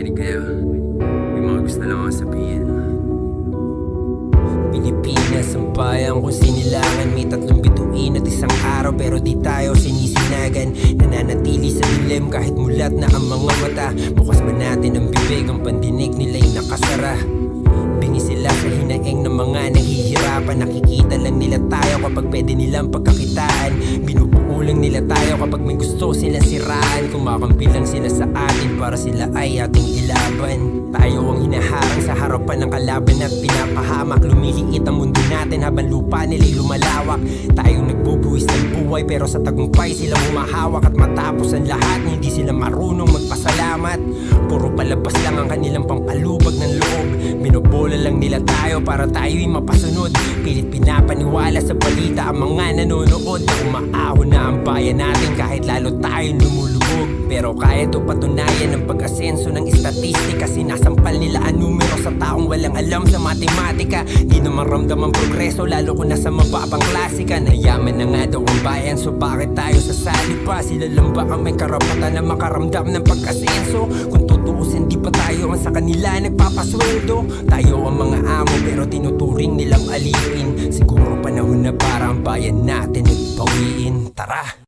makinig kayo. May mga gusto lang akong sabihin. Pilipinas ang bayan kung sinilangan. May tatlong bituin at isang araw pero di tayo sinisinagan. Nananatili sa dilim kahit mulat na ang mga mata. Bukas ba natin ang bibig ang pandinig nila'y nakasara. Bingi sila sa hinaeng ng mga nahihirapan. Nakikita lang nila tayo kapag pwede nilang pagkakitaan. Nila tayo kapag may gusto silang siraan Kumakampi lang sila sa atin para sila ay ating ilaban. Tayo ang hinaharang sa harapan ng kalaban at pinapahamak Lumiliit ang mundo natin habang lupa nila'y lumalawak. Tayong nagbubuwis ng buhay pero sa tagumpay sila humahawak At matapos ang lahat. Hindi sila marunong magpasalamat. Puro palabas lang ang kanilang pampalubag ng loob. Binobola lang nila tayo para tayo'y mapasunod. Pilit pinapaniwala sa balita ang mga nanonood Na umaahon na ang bayan natin kahit lalo tayong lumulubog. Pero kaya to patunayan ng pag-asenso ng istatistika Sinasampal nila ang alam sa matematika. Di naman ramdam ang progreso lalo kung nasa mababang klase ka Nayaman na nga daw ang bayan so bakit tayo sasali pa? Sila lang ba ang may karapatan na makaramdam ng pag-asenso? Kung tutuusin di pa tayo ang sa kanila nagpapasweldo. Tayo ang mga amo pero tinuturing nilang aliwin Siguro panahon na para ang bayan natin nagpawiin Tara!